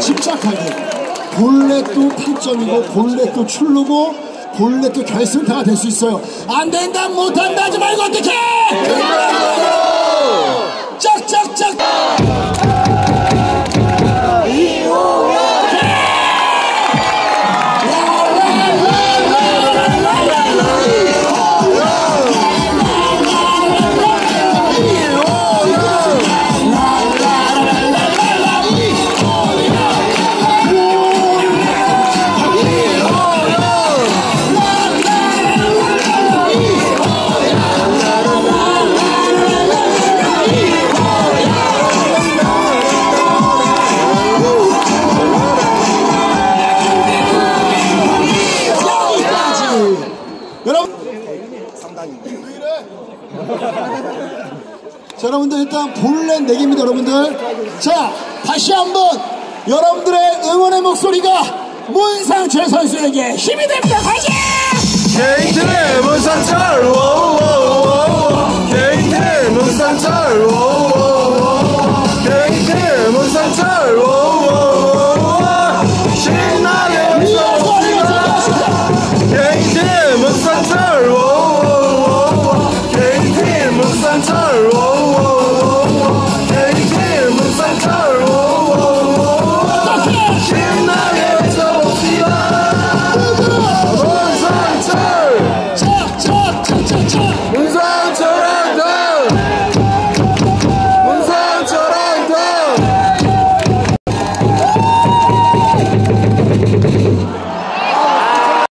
침착하게 볼넷도 8점이고 볼넷도 출루고 볼넷도 결승타가 될 수 있어요. 안 된다 못한다 하지 말고 어떡해 장난인데. 이래? 자, 여러분들 일단 볼넷 4개입니다, 여러분들. 자, 다시 한번 여러분들의 응원의 목소리가 문상철 선수에게 힘이 됩니다. 화이팅! KT의 문상철, 워워워워 KT의 문상철, 워워